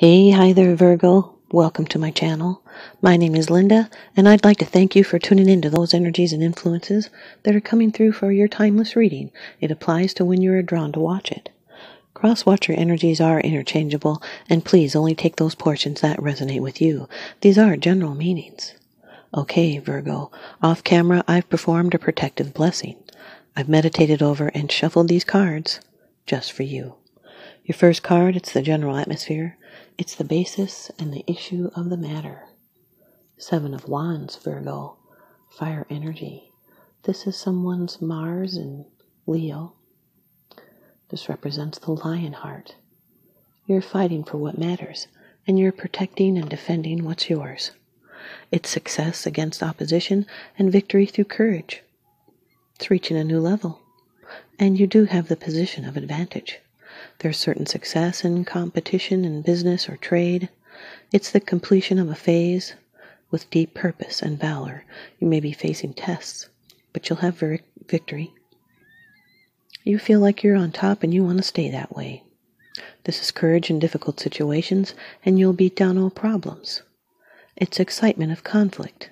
Hey, hi there, Virgo. Welcome to my channel. My name is Lynda, and I'd like to thank you for tuning in to those energies and influences that are coming through for your timeless reading. It applies to when you are drawn to watch it. Cross watcher energies are interchangeable, and please only take those portions that resonate with you. These are general meanings. Okay, Virgo, off camera, I've performed a protective blessing. I've meditated over and shuffled these cards just for you. Your first card, it's the general atmosphere. It's the basis and the issue of the matter. Seven of Wands, Virgo, fire energy. This is someone's Mars and Leo. This represents the lion heart. You're fighting for what matters, and you're protecting and defending what's yours. It's success against opposition and victory through courage. It's reaching a new level, and you do have the position of advantage. There's certain success in competition in business or trade. It's the completion of a phase with deep purpose and valor. You may be facing tests, but you'll have victory. You feel like you're on top and you want to stay that way. This is courage in difficult situations, and you'll beat down all problems. It's excitement of conflict.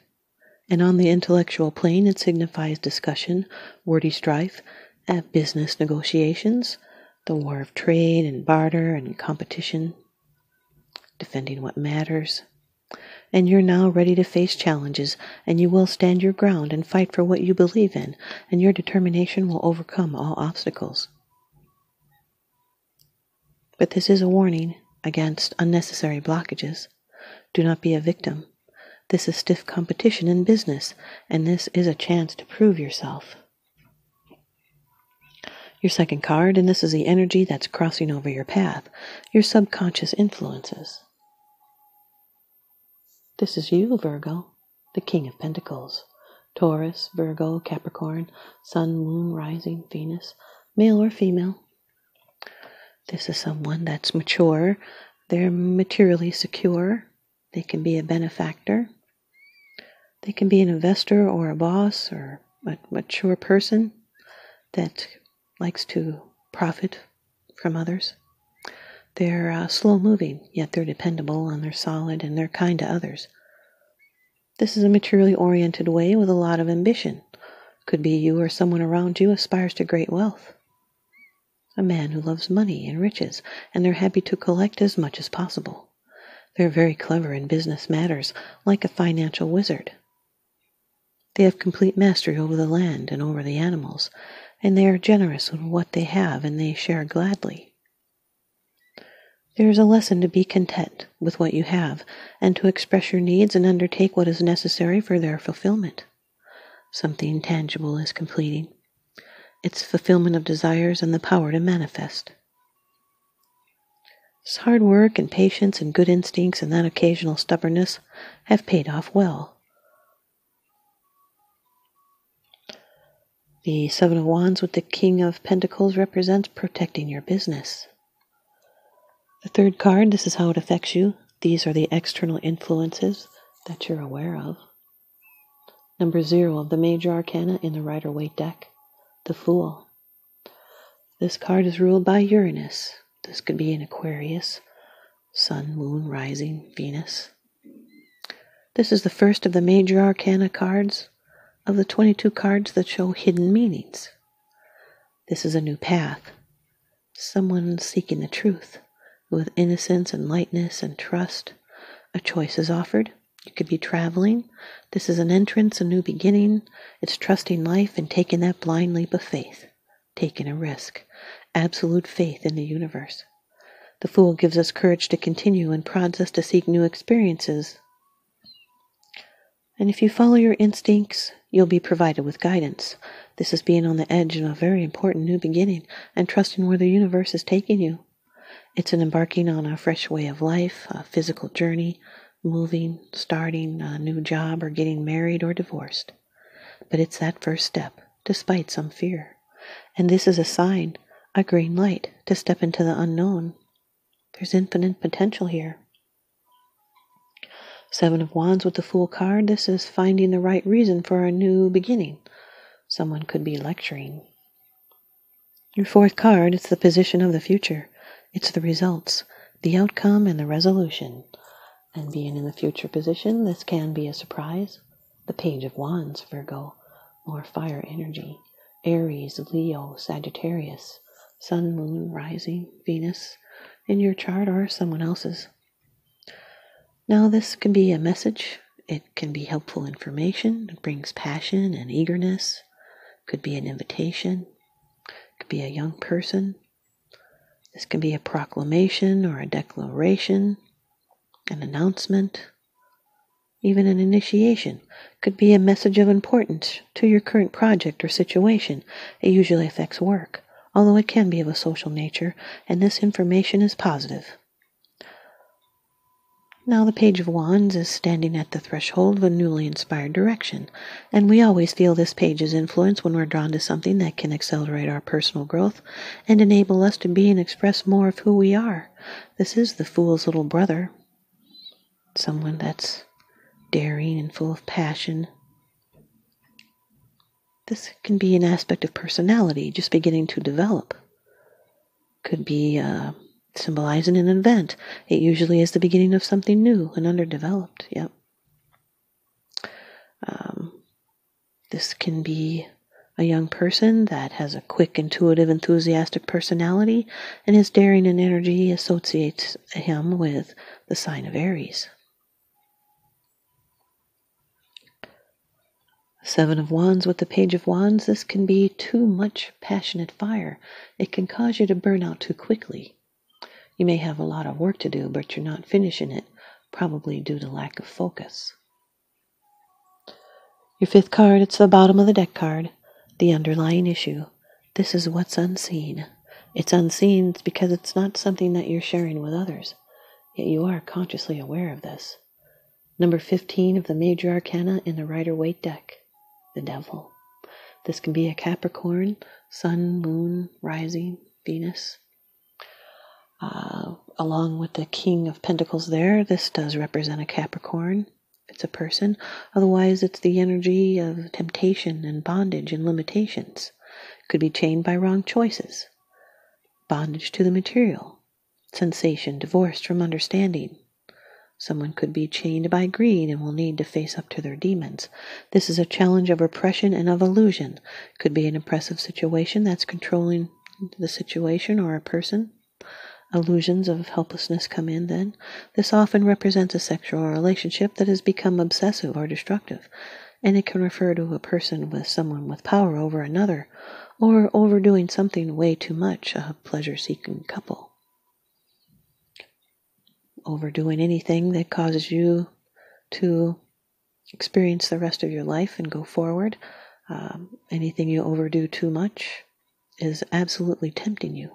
And on the intellectual plane, it signifies discussion, wordy strife, business negotiations, the war of trade and barter and competition, defending what matters. And you're now ready to face challenges, and you will stand your ground and fight for what you believe in, and your determination will overcome all obstacles. But this is a warning against unnecessary blockages. Do not be a victim. This is stiff competition in business, and this is a chance to prove yourself your second card, and this is the energy that's crossing over your path, your subconscious influences. This is you, Virgo, the King of Pentacles. Taurus, Virgo, Capricorn, Sun, Moon, Rising, Venus, male or female. This is someone that's mature, they're materially secure, they can be a benefactor, they can be an investor or a boss or a mature person that likes to profit from others. They're uh, slow moving, yet they're dependable and they're solid and they're kind to others. This is a materially oriented way with a lot of ambition. Could be you or someone around you aspires to great wealth. A man who loves money and riches, and they're happy to collect as much as possible. They're very clever in business matters, like a financial wizard. They have complete mastery over the land and over the animals, and they are generous with what they have and they share gladly. There is a lesson to be content with what you have and to express your needs and undertake what is necessary for their fulfillment. Something tangible is completing. Its fulfillment of desires and the power to manifest. This hard work and patience and good instincts and that occasional stubbornness have paid off well. The Seven of Wands with the King of Pentacles represents protecting your business. The third card, this is how it affects you. These are the external influences that you're aware of. Number zero of the major arcana in the Rider Waite deck, the Fool. This card is ruled by Uranus. This could be an Aquarius, Sun, Moon, Rising, Venus. This is the first of the major arcana cards of the 22 cards that show hidden meanings. This is a new path. Someone seeking the truth with innocence and lightness and trust. A choice is offered. You could be traveling. This is an entrance, a new beginning. It's trusting life and taking that blind leap of faith, taking a risk, absolute faith in the universe. The Fool gives us courage to continue and prods us to seek new experiences. And if you follow your instincts, You'll be provided with guidance. This is being on the edge of a very important new beginning and trusting where the universe is taking you. It's an embarking on a fresh way of life, a physical journey, moving, starting a new job, or getting married or divorced. But it's that first step, despite some fear. And this is a sign, a green light, to step into the unknown. There's infinite potential here. Seven of Wands with the Fool card. This is finding the right reason for a new beginning. Someone could be lecturing. Your fourth card, it's the position of the future. It's the results, the outcome and the resolution. And being in the future position, this can be a surprise. The Page of Wands, Virgo, more fire energy. Aries, Leo, Sagittarius, Sun, Moon, Rising, Venus in your chart or someone else's. Now, this can be a message, it can be helpful information, it brings passion and eagerness, could be an invitation, could be a young person. This can be a proclamation or a declaration an announcement, even an initiation, could be a message of importance to your current project or situation. It usually affects work, although it can be of a social nature, and this information is positive. Now, the Page of Wands is standing at the threshold of a newly inspired direction, and we always feel this page's influence when we're drawn to something that can accelerate our personal growth and enable us to be and express more of who we are. This is the Fool's little brother, someone that's daring and full of passion. This can be an aspect of personality just beginning to develop. Could be uh, symbolizing an event. It usually is the beginning of something new and underdeveloped. Yep. Um, this can be a young person that has a quick, intuitive, enthusiastic personality, and his daring and energy associates him with the sign of Aries. Seven of Wands with the Page of Wands, this can be too much passionate fire. It can cause you to burn out too quickly. You may have a lot of work to do, but you're not finishing it, probably due to lack of focus. Your fifth card, it's the bottom of the deck card, the underlying issue. This is what's unseen. It's unseen because it's not something that you're sharing with others, yet you are consciously aware of this. Number 15 of the Major Arcana in the Rider Waite deck the devil. This can be a Capricorn, Sun, Moon, Rising, Venus. Uh, along with the King of Pentacles there, this does represent a Capricorn. It's a person. Otherwise, it's the energy of temptation and bondage and limitations. Could be chained by wrong choices. Bondage to the material. Sensation divorced from understanding. Someone could be chained by greed and will need to face up to their demons. This is a challenge of oppression and of illusion. Could be an oppressive situation that's controlling the situation or a person. Illusions of helplessness come in then. This often represents a sexual relationship that has become obsessive or destructive, and it can refer to a person with someone with power over another, or overdoing something way too much, a pleasure seeking couple overdoing anything that causes you to experience the rest of your life and go forward. Um, anything you overdo too much is absolutely tempting you.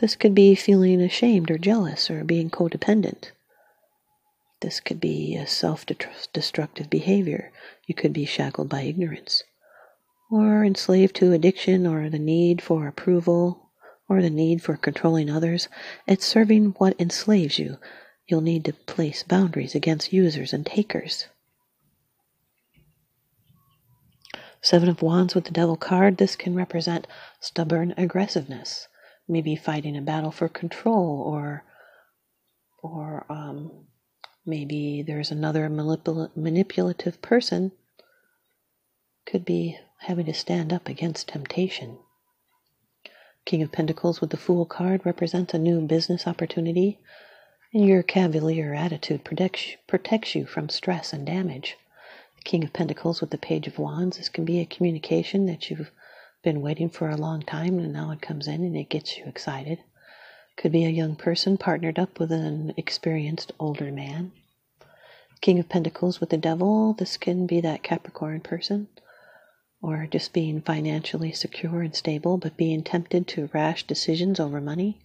This could be feeling ashamed or jealous or being codependent. This could be a self destructive behavior. You could be shackled by ignorance, or enslaved to addiction or the need for approval or the need for controlling others, it's serving what enslaves you. You'll need to place boundaries against users and takers. Seven of Wands with the Devil card, this can represent stubborn aggressiveness, maybe fighting a battle for control, or, or um, maybe there's another manipul- manipulative person. Could be having to stand up against temptation. King of Pentacles with the Fool card represents a new business opportunity, and your cavalier attitude protects, protects you from stress and damage. The King of Pentacles with the Page of Wands, this can be a communication that you've been waiting for a long time and now it comes in and it gets you excited. Could be a young person partnered up with an experienced older man. King of Pentacles with the Devil, this can be that Capricorn person or just being financially secure and stable, but being tempted to rash decisions over money,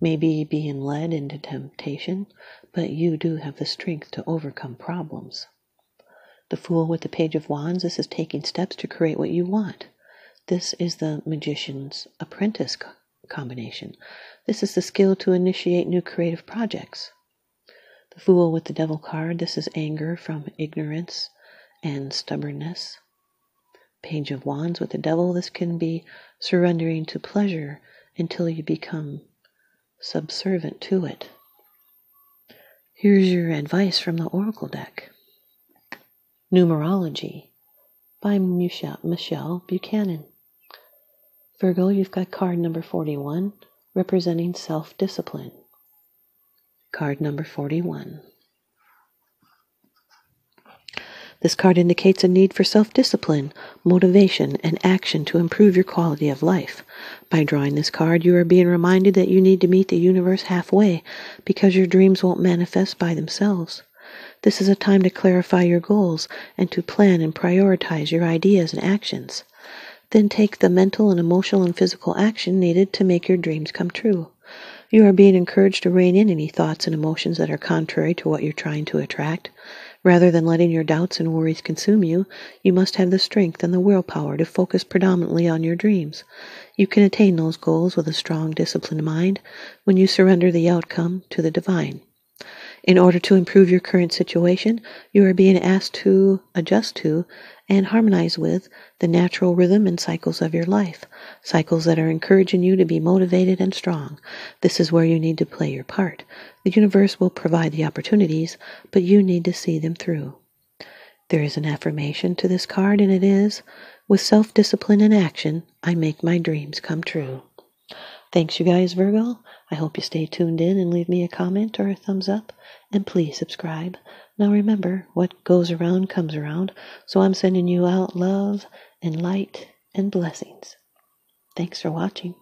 maybe being led into temptation, but you do have the strength to overcome problems. The Fool with the Page of Wands, this is taking steps to create what you want. This is the Magician's Apprentice combination. This is the skill to initiate new creative projects. The Fool with the Devil card, this is anger from ignorance and stubbornness. Page of Wands with the Devil, this can be surrendering to pleasure until you become subservient to it. Here's your advice from the Oracle deck Numerology by Michelle, Michelle Buchanan. Virgo, you've got card number 41 representing self discipline. Card number 41. This card indicates a need for self discipline, motivation, and action to improve your quality of life. By drawing this card, you are being reminded that you need to meet the universe halfway because your dreams won't manifest by themselves. This is a time to clarify your goals and to plan and prioritize your ideas and actions. Then take the mental and emotional and physical action needed to make your dreams come true. You are being encouraged to rein in any thoughts and emotions that are contrary to what you're trying to attract. Rather than letting your doubts and worries consume you, you must have the strength and the willpower to focus predominantly on your dreams. You can attain those goals with a strong, disciplined mind when you surrender the outcome to the divine. In order to improve your current situation, you are being asked to adjust to and harmonize with the natural rhythm and cycles of your life, cycles that are encouraging you to be motivated and strong. This is where you need to play your part. The universe will provide the opportunities, but you need to see them through. There is an affirmation to this card, and it is With self discipline and action, I make my dreams come true. Thanks, you guys, Virgo. I hope you stay tuned in and leave me a comment or a thumbs up. And please subscribe. Now remember, what goes around comes around. So I'm sending you out love and light and blessings. Thanks for watching.